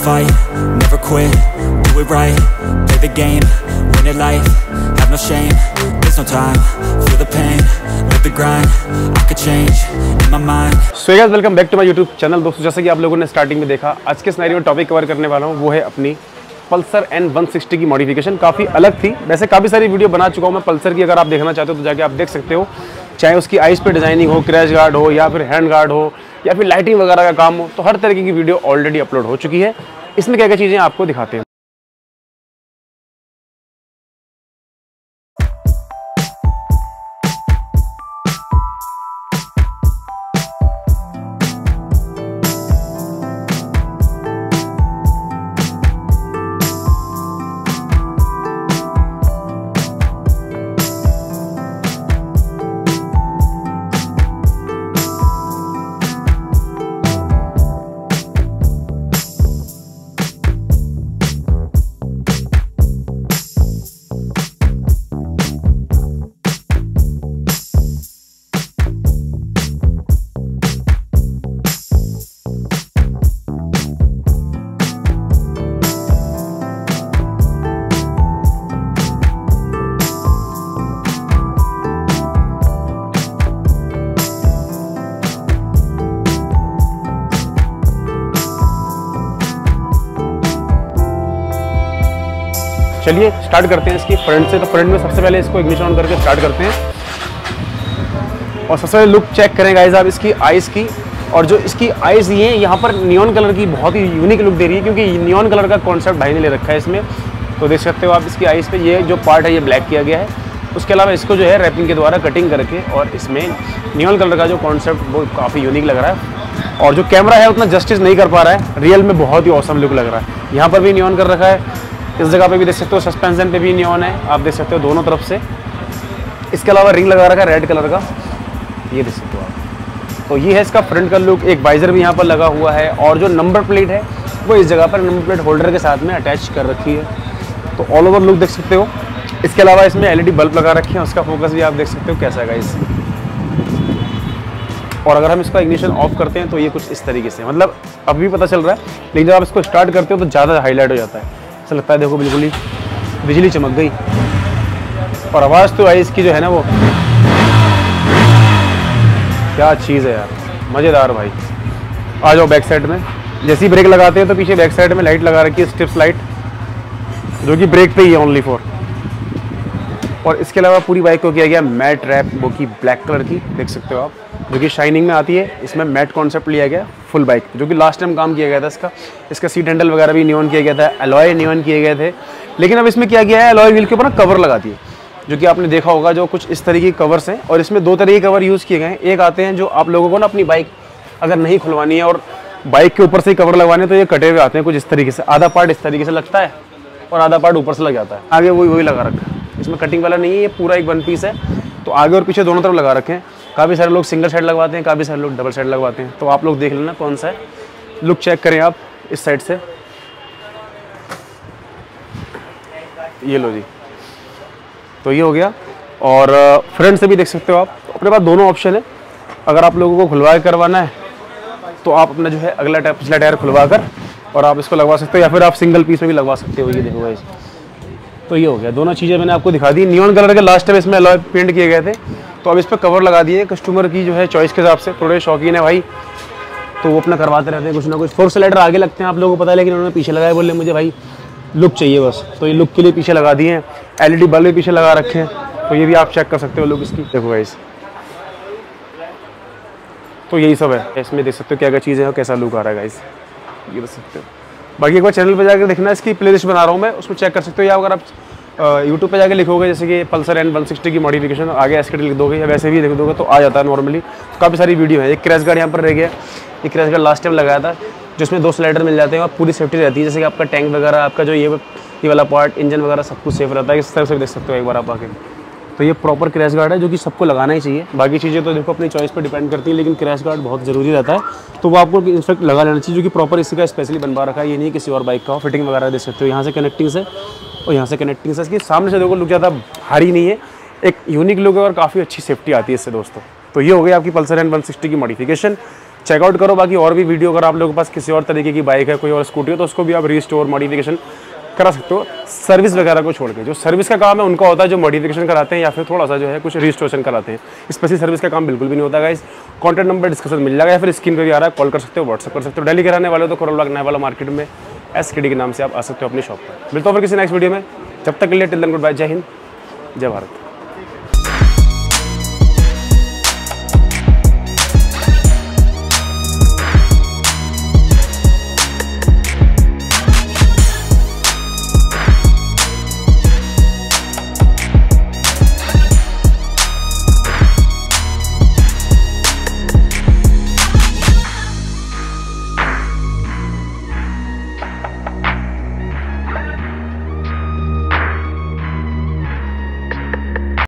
fight, never quit, do it right Play the game, win it life Have no shame, there's no time Feel the pain, live the grind I could change, in my mind. So guys welcome back to my YouTube channel दोस्तों जैसे कि आप लोगों ने starting में देखा आज के स्नारी में टॉपिक कवर करने वाला हूँ वो है अपनी पल्सर एन 160 की मॉडिफिकेशन काफ़ी अलग थी। वैसे काफ़ी सारी वीडियो बना चुका हूँ मैं पल्सर की अगर आप देखना चाहते हो तो जाके आप देख सकते हो। चाहे उसकी आइस पे डिज़ाइनिंग हो क्रैश गार्ड हो या फिर हैंड गार्ड हो या फिर लाइटिंग वगैरह का काम हो तो हर तरीके की वीडियो ऑलरेडी अपलोड हो चुकी है। इसमें क्या क्या चीज़ें आपको दिखाते हैं? चलिए स्टार्ट करते हैं इसकी फ्रंट से। तो फ्रंट में सबसे पहले इसको इग्निशन ऑन करके स्टार्ट करते हैं। और सबसे पहले लुक चेक करें गाइज़ आप इसकी आइस की। और जो इसकी आइस ये यहाँ पर नियॉन कलर की बहुत ही यूनिक लुक दे रही है, क्योंकि नियॉन कलर का कॉन्सेप्ट भाई ने ले रखा है इसमें। तो देख सकते हो आप इसकी आइस पे ये जो पार्ट है, ये ब्लैक किया गया है। उसके अलावा इसको जो है रैपिंग के द्वारा कटिंग करके और इसमें नियॉन कलर का जो कॉन्सेप्ट वो काफ़ी यूनिक लग रहा है। और जो कैमरा है, उतना जस्टिस नहीं कर पा रहा है। रियल में बहुत ही औसम लुक लग रहा है। यहाँ पर भी नियॉन कर रखा है। इस जगह पे भी देख सकते हो सस्पेंशन पे भी नियॉन है, आप देख सकते हो दोनों तरफ़ से। इसके अलावा रिंग लगा रखा है रेड कलर का। ये देख सकते हो आप। तो ये है इसका फ्रंट का लुक एक बाइजर भी यहाँ पर लगा हुआ है, और जो नंबर प्लेट है, वो इस जगह पर नंबर प्लेट होल्डर के साथ में अटैच कर रखी है। तो ऑल ओवर लुक देख सकते हो। इसके अलावा इसमें एलईडी बल्ब लगा रखे हैं, उसका फोकस भी आप देख सकते हो कैसा है इस और अगर हम इसका इग्निशन ऑफ़ करते हैं तो ये कुछ इस तरीके से मतलब अभी पता चल रहा है, लेकिन जब आप इसको स्टार्ट करते हो तो ज़्यादा हाईलाइट हो जाता है। ऐसा लगता है देखो बिल्कुल ही बिजली चमक गई। और आवाज़ तो आई इसकी जो है ना वो। क्या चीज़ है यार, मज़ेदार भाई। आ जाओ बैक साइड में। जैसी ब्रेक लगाते हैं तो पीछे बैक साइड में लाइट लगा रखी है स्टिप्स लाइट जो कि ब्रेक पे ही है ओनली फॉर और इसके अलावा पूरी बाइक को किया गया मैट रैप वो की ब्लैक कलर की, देख सकते हो आप। जो कि शाइनिंग में आती है, इसमें मैट कॉन्सेप्ट लिया गया फुल बाइक जो कि लास्ट टाइम काम किया गया था इसका। इसका सीट हैंडल वगैरह भी नियॉन किया गया था एलॉय नियॉन किए गए थे। लेकिन अब इसमें क्या गया है अलॉय व्हील के ऊपर कवर लगा दिए जो कि आपने देखा होगा जो कुछ इस तरीके के कवर्स हैं, और इसमें दो तरह के कवर यूज़ किए गए हैं। एक आते हैं जो आप लोगों को ना अपनी बाइक अगर नहीं खुलवानी है और बाइक के ऊपर से ही कवर लगवाने तो ये कटे हुए आते हैं कुछ इस तरीके से। आधा पार्ट इस तरीके से लगता है और आधा पार्ट ऊपर से लग जाता है। आगे वही वही लगा रखा है। इसमें कटिंग वाला नहीं है, ये पूरा एक वन पीस है। तो आगे और पीछे दोनों तरफ़ लगा रखे हैं। काफ़ी सारे लोग सिंगल साइड लगवाते हैं, काफ़ी सारे लोग डबल साइड लगवाते हैं। तो आप लोग देख लेना कौन सा है। लुक चेक करें आप इस साइड से। ये लो जी। तो ये हो गया। और फ्रंट से भी देख सकते हो आप। तो अपने पास दोनों ऑप्शन है। अगर आप लोगों को खुलवा करवाना है तो आप अपना जो है अगला टायर पिछला टायर खुलवा कर और आप इसको लगवा सकते हो या फिर आप सिंगल पीस में भी लगवा सकते हो। ये देखो गाइस तो ये हो गया। दोनों चीज़ें मैंने आपको दिखा दी। नियॉन कलर के लास्ट टाइम इसमें अलॉय पेंट किए गए थे। तो अब इस पर कवर लगा दिए। कस्टमर की जो है चॉइस के हिसाब से। थोड़े शौकीन है भाई। तो वो अपना करवाते रहते हैं कुछ ना कुछ। फोर सिलेंडर आगे लगते हैं। आप लोगों को पता है, लेकिन उन्होंने पीछे लगाया। बोले, मुझे भाई लुक चाहिए बस। तो ये लुक के लिए पीछे लगा दिए एल बल्ब भी पीछे लगा रखे हैं। तो ये भी आप चेक कर सकते हो लुक इसकी। देखो गाइस तो यही सब है। इसमें देख सकते हो क्या क्या चीज़ें हैं कैसा लुक आ रहा है गाइस ये देख सकते हो। बाकी एक बार चैनल पर जाकर देखना। इसकी प्लेलिस्ट बना रहा हूँ मैं। उसमें चेक कर सकते हो। या अगर आप यूट्यूब पे जाके लिखोगे जैसे कि पल्सर एन वन सिक्सटी की मॉडिफिकेशन आगे एस लिख दोगे या वैसे भी लिख दोगे तो आ जाता है नॉर्मली तो काफ़ी सारी वीडियो है। एक क्रैश गार्ड यहाँ पर रह गया। एक क्रैश गार्ड लास्ट टाइम लगाया था, जिसमें दो स्लाइडर मिल जाते हैं और पूरी सेफ्टी रहती है। जैसे कि आपका टैंक वगैरह, आपका जो ये ये वाला पार्ट इंजन वगैरह सब कुछ सेफ़ रहता है। इस तरह से देख सकते हो एक बार आप आके। तो ये प्रॉपर क्रैश गार्ड है, जो कि सबको लगाना ही चाहिए। बाकी चीज़ें तो देखो, अपनी चॉइस पर डिपेंड करती है, लेकिन क्रैश गार्ड बहुत ज़रूरी रहता है। तो वो आपको इनफेक्ट लगा लेना चाहिए, जो कि प्रॉपर इसी का स्पेशली बनवा रखा है। ये नहीं किसी और बाइक का। फिटिंग वगैरह देख सकते हो। यहाँ से कनेक्टिंग से और यहाँ से कनेक्टिंग से इसके सामने से देखो लुक ज़्यादा भारी नहीं है। एक यूनिक लुक है और काफ़ी अच्छी सेफ्टी आती है इससे दोस्तों। तो ये हो गई आपकी पल्सर एन वन की मॉडिफिकेशन चेकआउट करो, बाकी और भी वीडियो अगर आप लोगों के पास किसी और तरीके की बाइक है, कोई और स्कूटी है तो उसको भी आप रिस्टोर मॉडिफिकेशन करा सकते हो। सर्विस वगैरह को छोड़ के जो सर्विस का काम है उनका होता है जो मॉडिफिकेशन कराते हैं या फिर थोड़ा सा जो है कुछ रिस्टोरेशन कराते हैं। स्पेशल सर्विस का काम बिल्कुल भी नहीं होता गाइस कॉन्टैक्ट नंबर डिस्कशन मिल जाएगा या फिर स्क्रीन पर भी आ रहा है कॉल कर सकते हो व्हाट्सअप कर सकते हो। डेली कराने वाले तो कोरल बाग नए वाला मार्केट में एस के डी के नाम से आप आ सकते हो अपनी शॉप पर। मिलता हूँ फिर किसी नेक्स्ट वीडियो में। जब तक के लिए टिल गुड बाय जय हिंद, जय भारत।